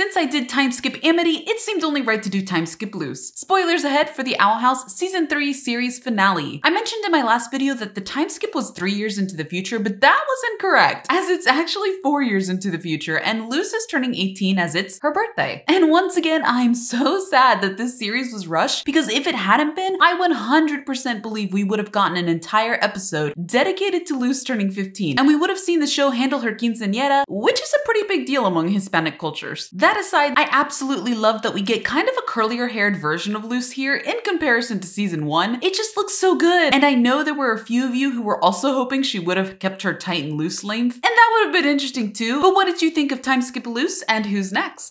since I did time skip Amity, it seemed only right to do time skip Luz. Spoilers ahead for the Owl House Season 3 series finale. I mentioned in my last video that the time skip was three years into the future, but that was incorrect, as it's actually four years into the future, and Luz is turning 18 as it's her birthday. And once again, I'm so sad that this series was rushed, because if it hadn't been, I 100% believe we would have gotten an entire episode dedicated to Luz turning 15, and we would have seen the show handle her quinceañera, which is a pretty big deal among Hispanic cultures. That aside, I absolutely love that we get kind of a curlier haired version of Luz here in comparison to season one. It just looks so good. And I know there were a few of you who were also hoping she would have kept her Titan Luz length, and that would have been interesting too. But what did you think of Time Skip Luz and who's next?